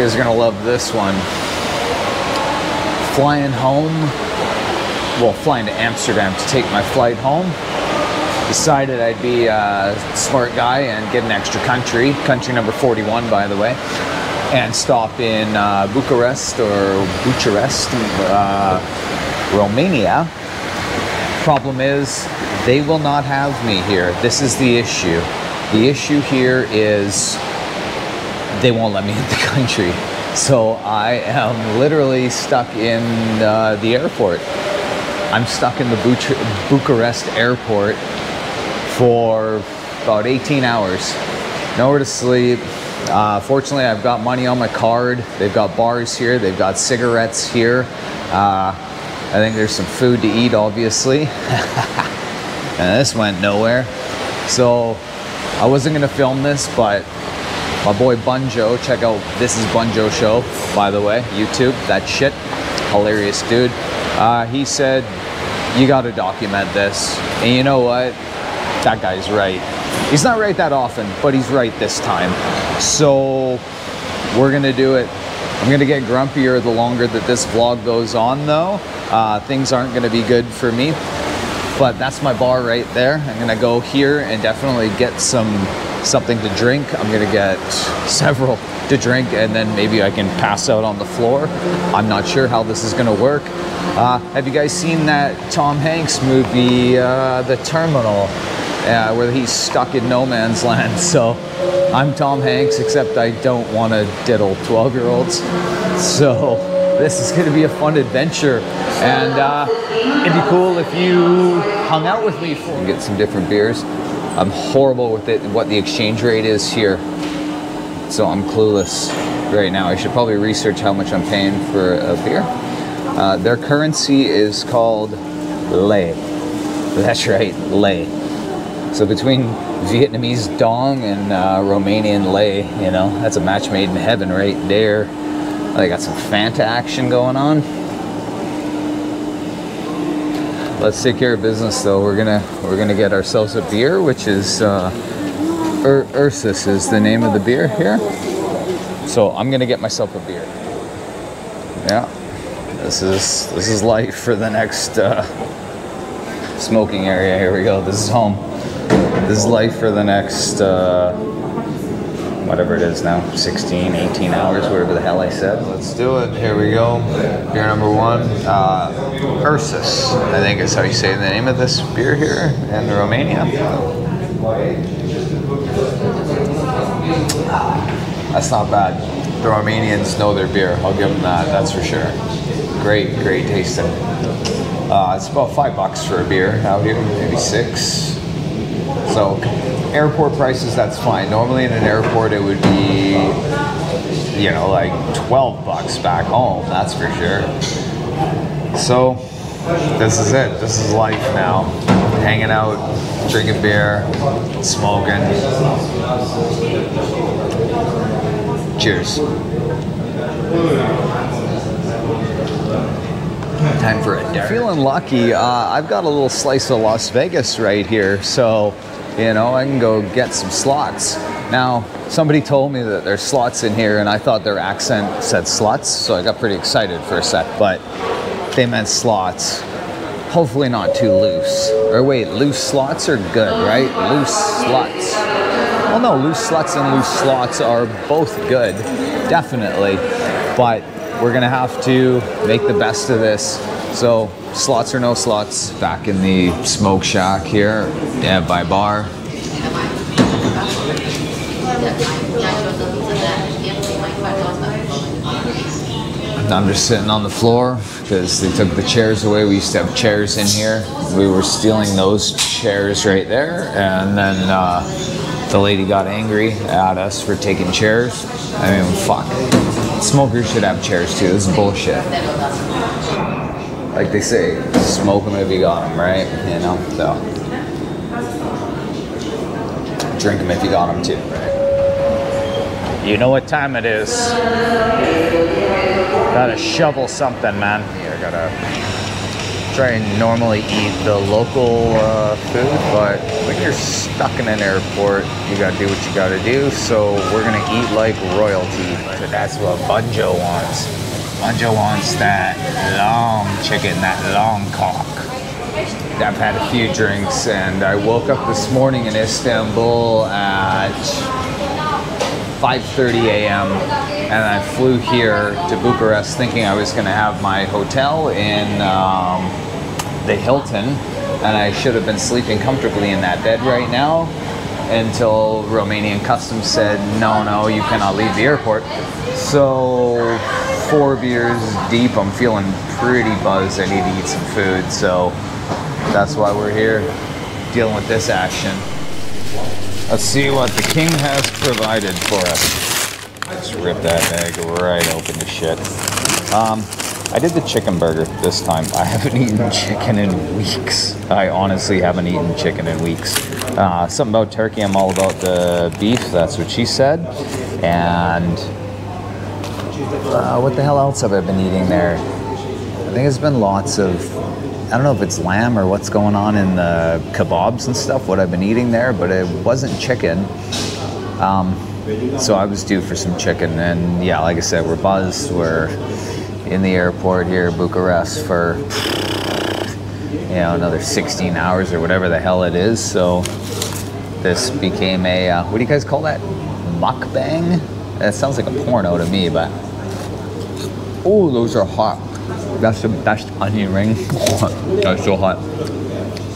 guys are gonna love this one. Flying home, well, flying to Amsterdam to take my flight home. Decided I'd be a smart guy and get an extra country, country number 41, by the way, and stop in uh, Bucharest or Bucharest, uh, Romania. Problem is, they will not have me here. This is the issue. The issue here is they won't let me in the country. So I am literally stuck in uh, the airport. I'm stuck in the Buch- Bucharest airport for about 18 hours. Nowhere to sleep. Uh, fortunately, I've got money on my card. They've got bars here. They've got cigarettes here. Uh, I think there's some food to eat, obviously. and this went nowhere. So I wasn't gonna film this, but my boy Bunjo, check out This is Bunjo Show, by the way, YouTube, that shit, hilarious dude. Uh, he said, you gotta document this. And you know what? That guy's right. He's not right that often, but he's right this time. So we're gonna do it. I'm gonna get grumpier the longer that this vlog goes on though. Uh, things aren't gonna be good for me but that's my bar right there. I'm gonna go here and definitely get some something to drink. I'm gonna get several to drink and then maybe I can pass out on the floor. I'm not sure how this is gonna work. Uh, have you guys seen that Tom Hanks movie, uh, The Terminal, uh, where he's stuck in no man's land? So I'm Tom Hanks, except I don't want to diddle 12 year olds. So this is gonna be a fun adventure. And uh, it'd be cool if you hung out with me for get some different beers. I'm horrible with it, what the exchange rate is here. So I'm clueless right now. I should probably research how much I'm paying for a beer. Uh, their currency is called lei. That's right, lei. So between Vietnamese dong and uh, Romanian lei, you know, that's a match made in heaven right there. They got some Fanta action going on. Let's take care of business though. We're gonna we're gonna get ourselves a beer, which is uh, Ur- Ursus is the name of the beer here. So I'm gonna get myself a beer. Yeah, this is this is life for the next uh, smoking area. Here we go. This is home. This is life for the next. Uh, whatever it is now 16 18 hours whatever the hell i said. Let's do it. Here we go. Beer number one uh, ursus i think is how you say the name of this beer here in romania. That's not bad. The romanians know their beer. I'll give them that that's for sure. Great great tasting. Uh, it's about five bucks for a beer out here maybe six. So airport prices, that's fine. Normally in an airport it would be, you know, like 12 bucks back home, that's for sure. So this is it. This is life now. Hanging out, drinking beer, smoking. Cheers. Time for a Feeling lucky. Uh, I've got a little slice of Las Vegas right here, so you know I can go get some slots. Now, somebody told me that there's slots in here, and I thought their accent said sluts, so I got pretty excited for a sec. But they meant slots. Hopefully not too loose. Or wait, loose slots are good, right? Loose sluts. Well, no, loose sluts and loose slots are both good, definitely. But we're gonna have to make the best of this. So, slots or no slots, back in the smoke shack here, yeah, by bar. I'm just sitting on the floor because they took the chairs away. We used to have chairs in here. We were stealing those chairs right there, and then uh, the lady got angry at us for taking chairs. I mean, fuck. Smokers should have chairs too. This is bullshit. Like they say, smoke them if you got them, right? You know, so drink them if you got them too, right? You know what time it is. Gotta shovel something, man. Here, gotta try and normally eat the local uh, food, but when you're stuck in an airport, you gotta do what you gotta do. So we're gonna eat like royalty. So that's what Bunjo wants. Bunjo wants that long chicken, that long cock. I've had a few drinks, and I woke up this morning in Istanbul at 5:30 a.m. and I flew here to Bucharest thinking I was going to have my hotel in um, the Hilton, and I should have been sleeping comfortably in that bed right now until Romanian customs said no, no, you cannot leave the airport. So four beers deep, I'm feeling pretty buzzed. I need to eat some food, so that's why we're here dealing with this action. Let's see what the king has provided for us. Let's rip that bag right open to shit. Um, I did the chicken burger this time. I haven't eaten chicken in weeks. I honestly haven't eaten chicken in weeks. Uh, something about turkey, I'm all about the beef, that's what she said. And uh, what the hell else have I been eating there? I think it's been lots of I don't know if it's lamb or what's going on in the kebabs and stuff, what I've been eating there, but it wasn't chicken. Um, so I was due for some chicken. And yeah, like I said, we're buzzed. We're in the airport here, Bucharest, for you know another 16 hours or whatever the hell it is. So this became a uh, what do you guys call that? Mukbang? That sounds like a porno to me, but oh, those are hot. That's the best onion ring. That's so hot.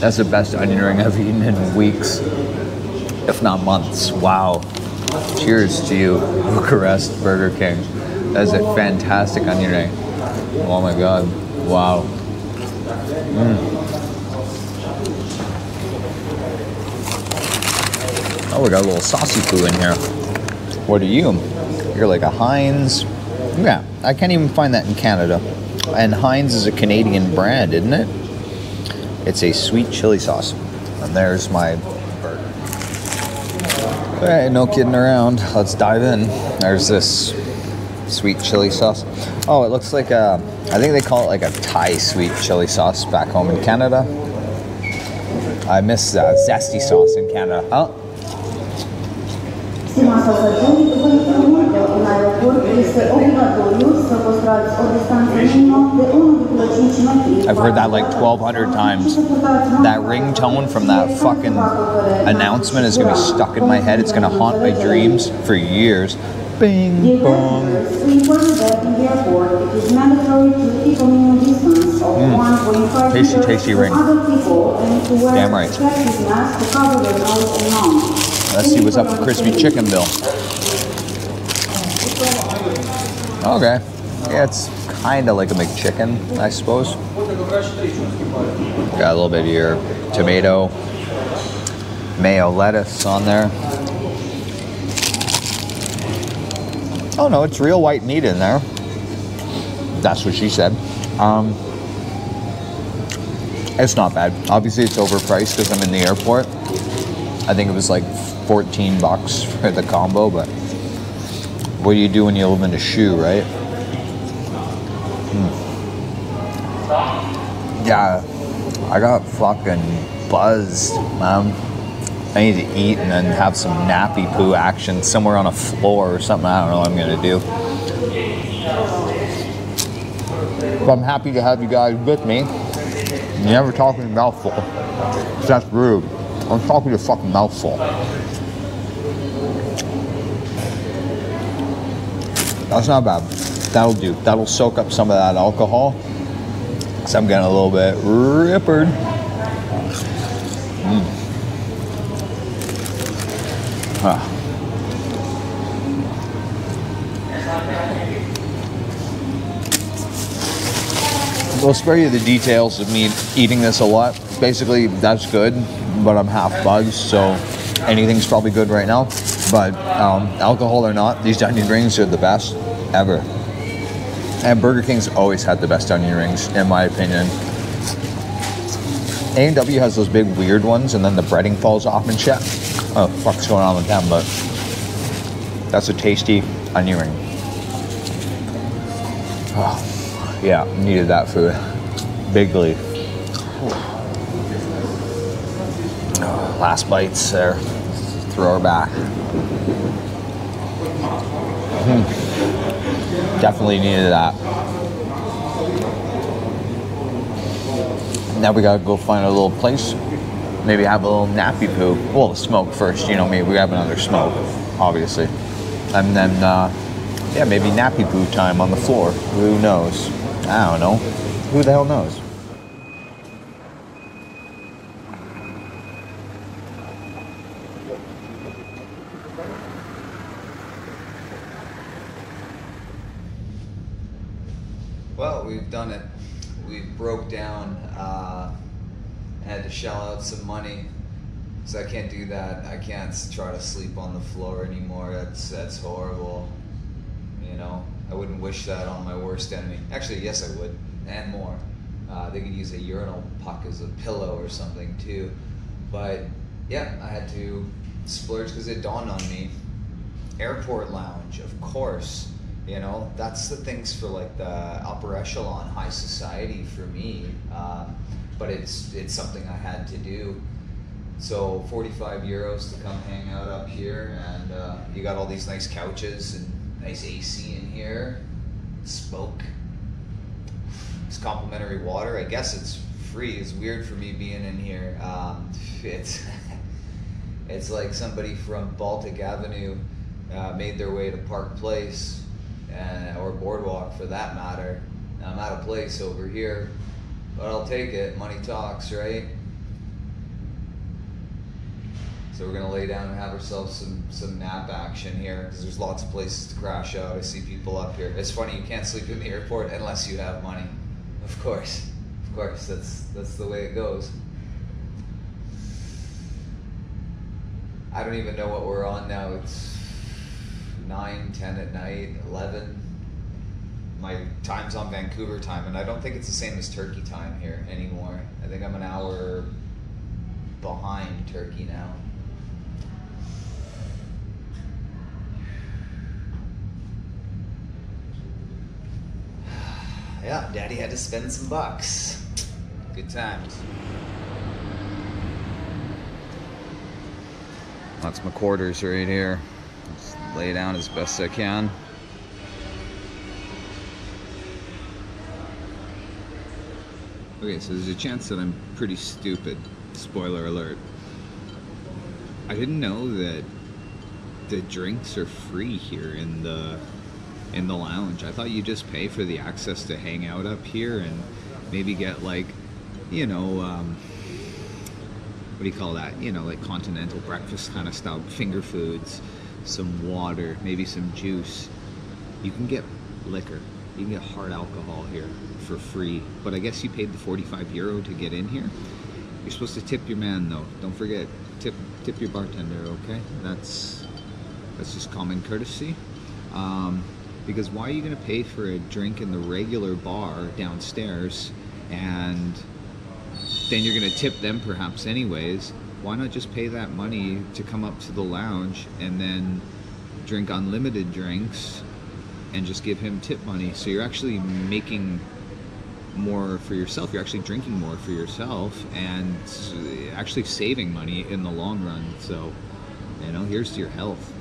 That's the best onion ring I've eaten in weeks, if not months. Wow. Cheers to you, Bucharest Burger King. That is a fantastic onion. Oh my god. Wow. Mm. Oh, we got a little saucy poo in here. What are you? You're like a Heinz. Yeah, I can't even find that in Canada. And Heinz is a Canadian brand, isn't it? It's a sweet chili sauce. And there's my burger. All right, no kidding around. Let's dive in. There's this sweet chili sauce. Oh, it looks like a, I think they call it like a Thai sweet chili sauce back home in Canada. I miss uh, zesty sauce in Canada. Oh, Stimați pasageri, vă informăm că în aeroport este obligatoriu să păstrați o distanță minimă de 1,5 metri. I've heard that like 1,200 times. That ringtone from that fucking announcement is gonna be stuck in my head. It's gonna haunt my dreams for years. Bing bong. We inform you that in it is mandatory to keep a minimum distance of hmm. 1.5 Tasty, tasty ring. other people and to wear Damn right. to cover their nose and mouth. Let's see what's up with crispy chicken, Bill. Okay. Yeah, it's kind of like a McChicken, I suppose. Got a little bit of your tomato, mayo, lettuce on there. Oh no, it's real white meat in there. That's what she said. Um, it's not bad. Obviously, it's overpriced because I'm in the airport. I think it was like 14 bucks for the combo, but what do you do when you live in a shoe, right? Hmm. Yeah, I got fucking buzzed, man. I need to eat and then have some nappy poo action somewhere on a floor or something. I don't know what I'm gonna do. But I'm happy to have you guys with me. You never talk to me mouthful. That's rude. I'm talking to fucking mouthful. That's not bad. That'll do. That'll soak up some of that alcohol. I'm getting a little bit rippered. Ah. We'll spare you the details of me eating this a lot. Basically, that's good, but I'm half buzzed, so anything's probably good right now. But um, alcohol or not, these onion rings are the best ever. And Burger King's always had the best onion rings, in my opinion. A&W has those big weird ones, and then the breading falls off and shit. Oh, fuck's going on with them, but that's a tasty onion ring. Oh, yeah, needed that food. big Bigly. Last bites there. Throw her back. Hmm. Definitely needed that. Now we gotta go find a little place. Maybe have a little nappy poo. Well, smoke first. You know, maybe we have another smoke, obviously, and then uh, yeah, maybe nappy poo time on the floor. Who knows? I don't know. Who the hell knows? Well, we've done it. We broke down. Uh, had to shell out some money, so I can't do that. I can't try to sleep on the floor anymore. That's that's horrible. You know, I wouldn't wish that on my worst enemy. Actually, yes, I would, and more. Uh, they could use a urinal puck as a pillow or something too. But yeah, I had to splurge because it dawned on me. Airport lounge, of course. You know, that's the things for like the upper echelon high society for me. Um, but it's it's something I had to do. So 45 euros to come hang out up here, and uh, you got all these nice couches and nice AC in here. Smoke. It's complimentary water. I guess it's free. It's weird for me being in here. Um, it's it's like somebody from Baltic Avenue uh, made their way to Park Place and, or Boardwalk for that matter. I'm out of place over here, but I'll take it. Money talks, right? So we're gonna lay down and have ourselves some some nap action here because there's lots of places to crash out. I see people up here. It's funny you can't sleep in the airport unless you have money. Of course, of course, that's that's the way it goes. I don't even know what we're on now. It's 9, 10 at night, 11. My time's on Vancouver time, and I don't think it's the same as Turkey time here anymore. I think I'm an hour behind Turkey now. Yeah, Daddy had to spend some bucks. Good times. That's my quarters right here. Just lay down as best I can. Okay, so there's a chance that I'm pretty stupid. Spoiler alert. I didn't know that the drinks are free here in the in the lounge. I thought you just pay for the access to hang out up here and maybe get like, you know, um, what do you call that? You know, like continental breakfast kind of style, finger foods, some water, maybe some juice. You can get liquor. You can get hard alcohol here for free. But I guess you paid the 45 euro to get in here. You're supposed to tip your man though. Don't forget, tip tip your bartender, okay? That's that's just common courtesy. Um, because why are you going to pay for a drink in the regular bar downstairs and then you're going to tip them perhaps anyways? Why not just pay that money to come up to the lounge and then drink unlimited drinks and just give him tip money? So you're actually making more for yourself. You're actually drinking more for yourself and actually saving money in the long run. So, you know, here's to your health.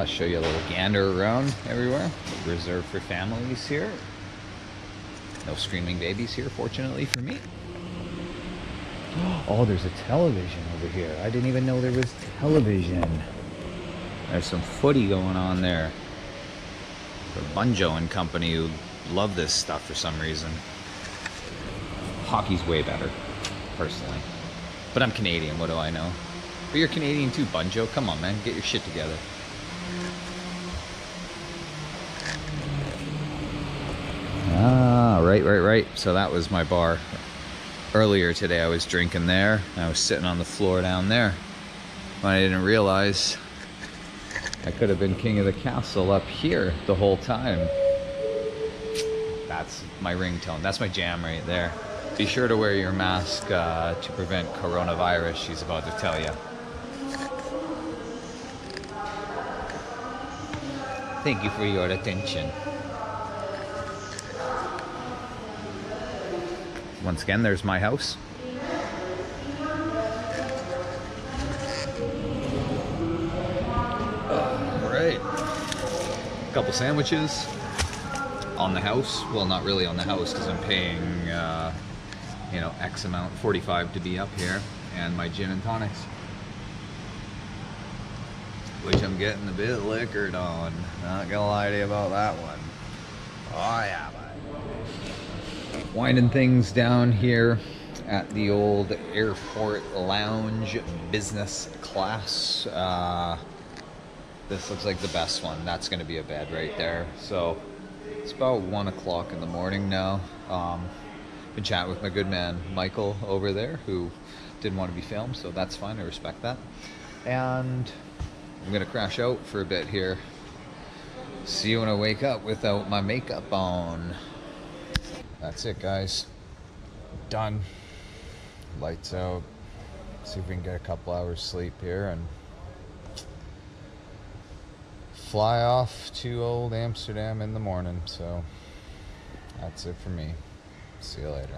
I'll show you a little gander around everywhere. Reserved for families here. No screaming babies here, fortunately for me. Oh, there's a television over here. I didn't even know there was television. There's some footy going on there. For Bunjo and company who love this stuff for some reason. Hockey's way better, personally. But I'm Canadian, what do I know? But you're Canadian too, Bunjo. Come on, man, get your shit together. Ah, right, right, right. So that was my bar. Earlier today, I was drinking there. I was sitting on the floor down there. When I didn't realize I could have been king of the castle up here the whole time. That's my ringtone. That's my jam right there. Be sure to wear your mask uh, to prevent coronavirus, she's about to tell you. Thank you for your attention. once again, there's my house. All right. A Couple sandwiches on the house. Well, not really on the house because I'm paying, uh, you know, X amount, 45 to be up here, and my gin and tonics. Which I'm getting a bit liquored on. Not gonna lie to you about that one. Oh yeah, bud. Winding things down here at the old airport lounge business class. Uh, this looks like the best one. That's gonna be a bed right there. So it's about one o'clock in the morning now. Um, been chatting with my good man Michael over there, who didn't want to be filmed, so that's fine. I respect that. And I'm gonna crash out for a bit here. See you when I wake up without my makeup on. That's it, guys. Done. Lights out. See if we can get a couple hours sleep here and fly off to old Amsterdam in the morning. So that's it for me. See you later.